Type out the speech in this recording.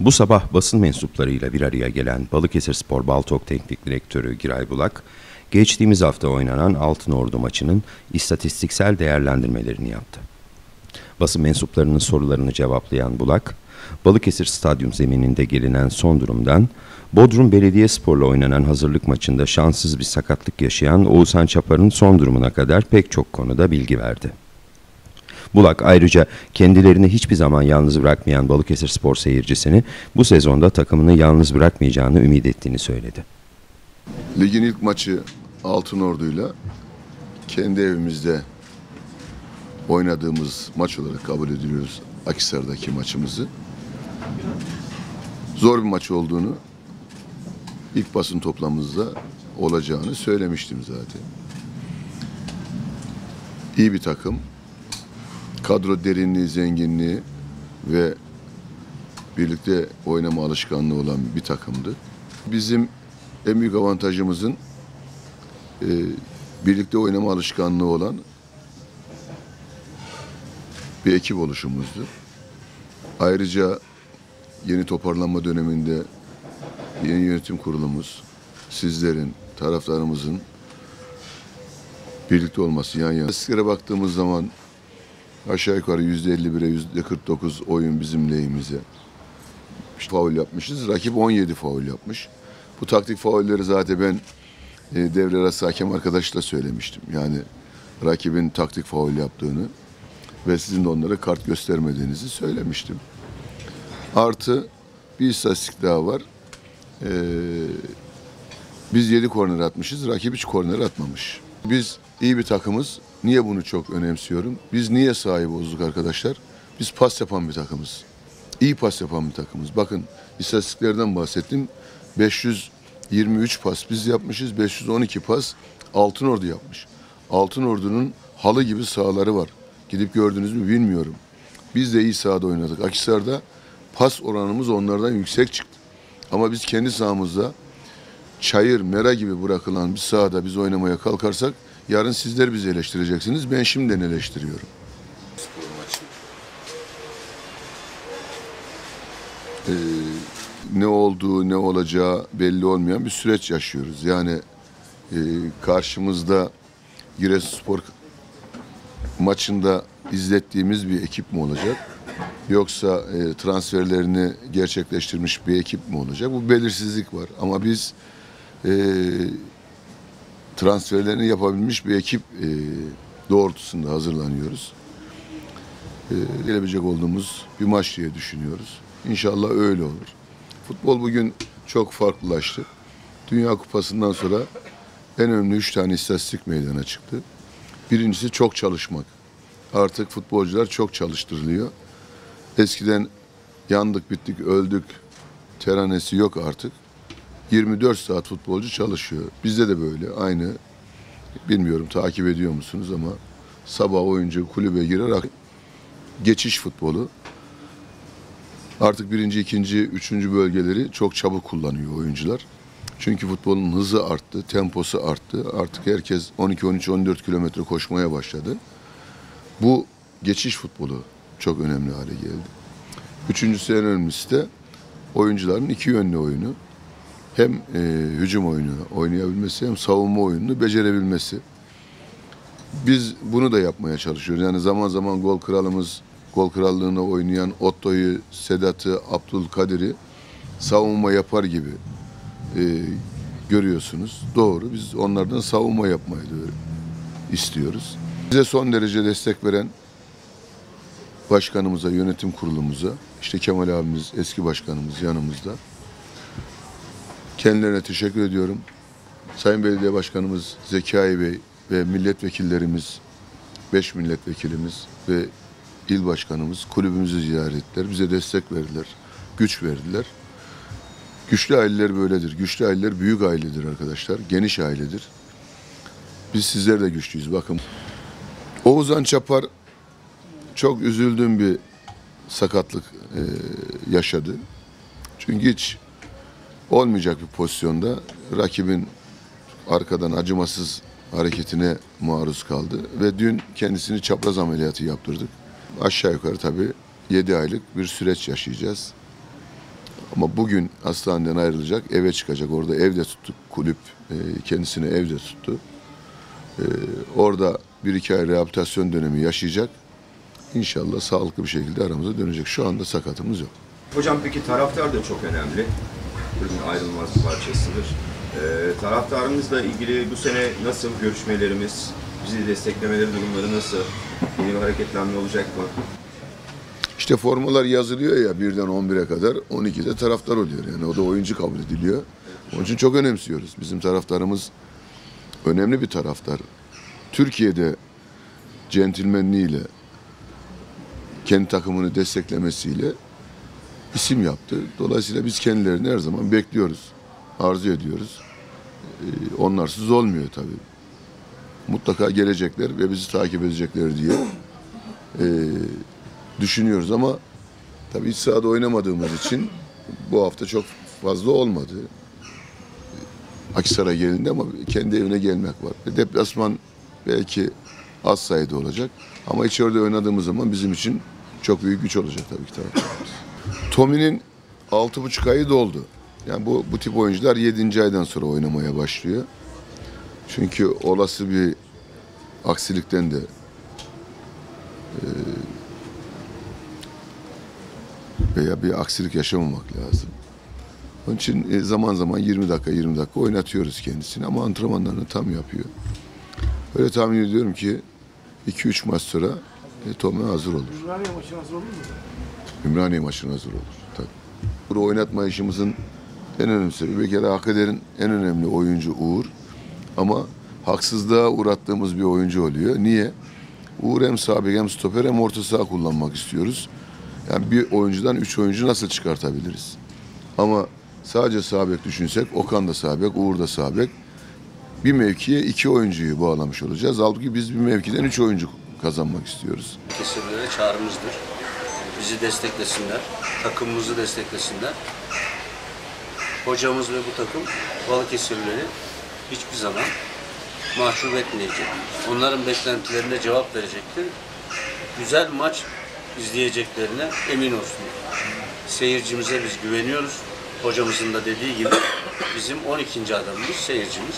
Bu sabah basın mensuplarıyla bir araya gelen Balıkesir Spor Baltok Teknik Direktörü Giray Bulak, geçtiğimiz hafta oynanan Altın Ordu maçının istatistiksel değerlendirmelerini yaptı. Basın mensuplarının sorularını cevaplayan Bulak, Balıkesir Stadyum zemininde gelinen son durumdan, Bodrum Belediyespor'la oynanan hazırlık maçında şanssız bir sakatlık yaşayan Oğuzhan Çapar'ın son durumuna kadar pek çok konuda bilgi verdi. Bulak ayrıca kendilerini hiçbir zaman yalnız bırakmayan Balıkesir spor seyircisini bu sezonda takımını yalnız bırakmayacağını ümit ettiğini söyledi. Ligin ilk maçı Altın Ordu'yla kendi evimizde oynadığımız maç olarak kabul ediliyoruz Akisar'daki maçımızı. Zor bir maç olduğunu ilk basın toplamımızda olacağını söylemiştim zaten. İyi bir takım. Kadro derinliği, zenginliği ve birlikte oynama alışkanlığı olan bir takımdı. Bizim en büyük avantajımızın e, birlikte oynama alışkanlığı olan bir ekip oluşumuzdu. Ayrıca yeni toparlanma döneminde yeni yönetim kurulumuz, sizlerin, taraftarımızın birlikte olması yan yana. İstatistiklere baktığımız zaman aşağı yukarı yüzde 51'e yüzde 49 oyun bizim lehimize. Faul yapmışız. Rakip 17 faul yapmış. Bu taktik faulleri zaten ben e, devre arası hakem arkadaşla söylemiştim. Yani rakibin taktik faul yaptığını ve sizin de onlara kart göstermediğinizi söylemiştim. Artı bir istatistik daha var. Ee, biz 7 korner atmışız, rakip hiç korner atmamış. Biz iyi bir takımız. Niye bunu çok önemsiyorum? Biz niye sahibi olduk arkadaşlar? Biz pas yapan bir takımız. İyi pas yapan bir takımız. Bakın istatistiklerden bahsettim. 523 pas biz yapmışız. 512 pas Altın Ordu yapmış. Altın Ordu'nun halı gibi sahaları var. Gidip gördünüz mü bilmiyorum. Biz de iyi sahada oynadık. Akisar'da pas oranımız onlardan yüksek çıktı. Ama biz kendi sahamızda çayır, mera gibi bırakılan bir sahada biz oynamaya kalkarsak yarın sizler bizi eleştireceksiniz. Ben şimdiden eleştiriyorum. Ee, ne olduğu, ne olacağı belli olmayan bir süreç yaşıyoruz. Yani e, karşımızda Giresunspor maçında izlettiğimiz bir ekip mi olacak? Yoksa e, transferlerini gerçekleştirmiş bir ekip mi olacak? Bu belirsizlik var. Ama biz e, transferlerini yapabilmiş bir ekip e, doğrultusunda hazırlanıyoruz. E, gelebilecek olduğumuz bir maç diye düşünüyoruz. İnşallah öyle olur. Futbol bugün çok farklılaştı. Dünya Kupası'ndan sonra en önemli üç tane istatistik meydana çıktı. Birincisi çok çalışmak. Artık futbolcular çok çalıştırılıyor. Eskiden yandık, bittik, öldük teranesi yok artık. 24 saat futbolcu çalışıyor. Bizde de böyle aynı. Bilmiyorum takip ediyor musunuz ama sabah oyuncu kulübe girer geçiş futbolu. Artık birinci, ikinci, üçüncü bölgeleri çok çabuk kullanıyor oyuncular. Çünkü futbolun hızı arttı, temposu arttı. Artık herkes 12, 13, 14 kilometre koşmaya başladı. Bu geçiş futbolu çok önemli hale geldi. Üçüncüsü en önemlisi de oyuncuların iki yönlü oyunu. Hem e, hücum oyunu oynayabilmesi hem savunma oyununu becerebilmesi. Biz bunu da yapmaya çalışıyoruz. Yani zaman zaman gol kralımız, gol krallığını oynayan Otto'yu, Sedat'ı, Abdülkadir'i savunma yapar gibi e, görüyorsunuz. Doğru. Biz onlardan savunma yapmayı istiyoruz. Bize son derece destek veren başkanımıza, yönetim kurulumuza, işte Kemal abimiz, eski başkanımız yanımızda. Kendilerine teşekkür ediyorum. Sayın Belediye Başkanımız Zekai Bey ve milletvekillerimiz, beş milletvekilimiz ve il başkanımız kulübümüzü ziyaret ettiler. Bize destek verdiler, güç verdiler. Güçlü aileler böyledir. Güçlü aileler büyük ailedir arkadaşlar. Geniş ailedir. Biz sizler de güçlüyüz. Bakın Oğuzhan Çapar çok üzüldüğüm bir sakatlık yaşadı. Çünkü hiç olmayacak bir pozisyonda rakibin arkadan acımasız hareketine maruz kaldı ve dün kendisini çapraz ameliyatı yaptırdık. Aşağı yukarı tabii 7 aylık bir süreç yaşayacağız. Ama bugün hastaneden ayrılacak, eve çıkacak. Orada evde tuttuk kulüp, e, kendisini evde tuttu. E, orada bir iki ay rehabilitasyon dönemi yaşayacak. İnşallah sağlıklı bir şekilde aramıza dönecek. Şu anda sakatımız yok. Hocam peki taraftar da çok önemli. Kulübün ayrılmaz parçasıdır. Ee, taraftarımızla ilgili bu sene nasıl görüşmelerimiz, bizi desteklemeleri durumları nasıl? Yeni bir hareketlenme olacak mı? İşte formalar yazılıyor ya birden 11'e kadar 12'de taraftar oluyor. Yani o da oyuncu kabul ediliyor. Onun için çok önemsiyoruz. Bizim taraftarımız önemli bir taraftar. Türkiye'de centilmenliğiyle kendi takımını desteklemesiyle isim yaptı. Dolayısıyla biz kendilerini her zaman bekliyoruz. Arzu ediyoruz. Ee, onlarsız olmuyor tabii. Mutlaka gelecekler ve bizi takip edecekler diye ee, düşünüyoruz ama tabii iç sahada oynamadığımız için bu hafta çok fazla olmadı. Akisar'a gelindi ama kendi evine gelmek var. E, Deplasman belki az sayıda olacak ama içeride oynadığımız zaman bizim için çok büyük güç olacak tabii ki taraftarımız. Tommy'nin altı buçuk ayı doldu. Yani bu, bu tip oyuncular yedinci aydan sonra oynamaya başlıyor. Çünkü olası bir aksilikten de veya bir aksilik yaşamamak lazım. Onun için e, zaman zaman 20 dakika 20 dakika oynatıyoruz kendisini ama antrenmanlarını tam yapıyor. Öyle tahmin ediyorum ki 2-3 maç sonra e, Tome hazır olur. Ümraniye maçına hazır olur mu? Ümraniye maçına hazır olur. Tabii. Bunu oynatma işimizin en önemli sebebi bir kere Akader'in en önemli oyuncu Uğur. Ama haksızlığa uğrattığımız bir oyuncu oluyor. Niye? Uğur hem sağ bek hem stoper hem orta saha kullanmak istiyoruz. Yani bir oyuncudan üç oyuncu nasıl çıkartabiliriz? Ama sadece sağ bek düşünsek Okan da sağ bek, Uğur da sağ bek. Bir mevkiye iki oyuncuyu bağlamış olacağız. Halbuki biz bir mevkiden üç oyuncu kazanmak istiyoruz. kesimlere çağrımızdır. Bizi desteklesinler, takımımızı desteklesinler. Hocamız ve bu takım Balıkesirlileri hiçbir zaman mahcup etmeyecek. Onların beklentilerine cevap verecektir. Güzel maç izleyeceklerine emin olsunlar. Seyircimize biz güveniyoruz. Hocamızın da dediği gibi bizim 12. adamımız seyircimiz.